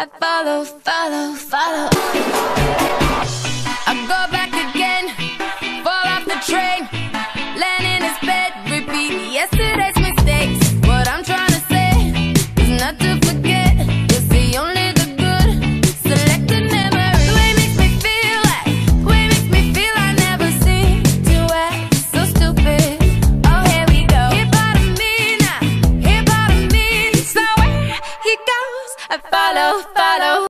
I follow, follow, follow. Follow, follow.